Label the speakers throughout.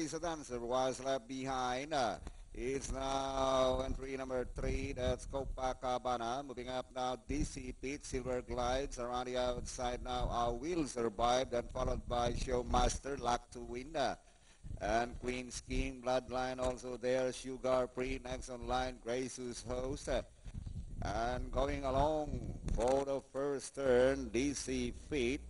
Speaker 1: The Dancer was left behind. It's now entry number three. That's Copacabana. Moving up now, Dizzy Feet. Silver glides around the outside now. Our will survive. Then followed by Showmaster. Luck to win. And Queen's King Bloodline also there. Sugar Free next on line. Grace who's host. And going along for the first turn, Dizzy Feet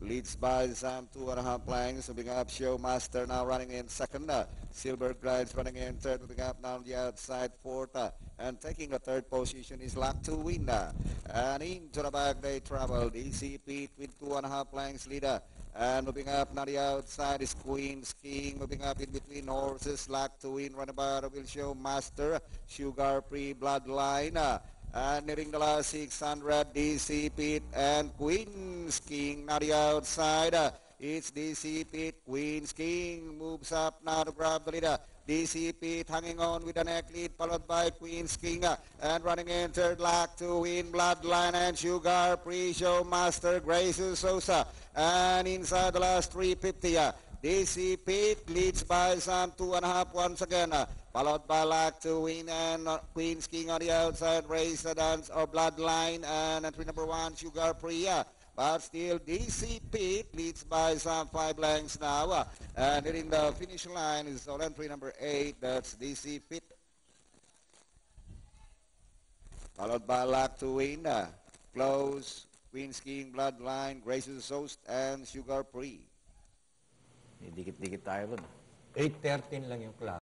Speaker 1: leads by some two and a half lengths. Moving up, Showmaster now running in second. Uh, Silver Glides running in third. Moving up now the outside fourth. Uh, and taking the third position is Luck to win. Uh, and into the back they travel. Dizzy Feet with two and a half lengths leader. And moving up now the outside is Queen's King. Moving up in between horses. Luck to win. Run about will show Master. Sugar Free Bloodline. And nearing the last 600, Dizzy Feet and Queen's King now the outside. It's Dizzy Feet. Queen's King moves up now to grab the leader. Dizzy Feet hanging on with the neck lead, followed by Queen's King. uh, and running in third, Luck to win Bloodline and Sugar Pre-Show Master Grace Sosa. And inside the last 350, uh, Dizzy Feet leads by some two and a half once again. uh, followed by Luck to win and uh, Queen's King on the outside, Race the Dance or Bloodline and entry number one, Sugar Priya. But still, Dizzy Feet leads by some five lengths now. uh, and hitting the finish line is on entry number eight, that's Dizzy Feet. Followed by Luck to win, uh, Close, Queen's King, Bloodline, Grace's Host, and Sugar Free.
Speaker 2: Dikit-dikit tayo ron.
Speaker 3: 8.13 lang yung clock.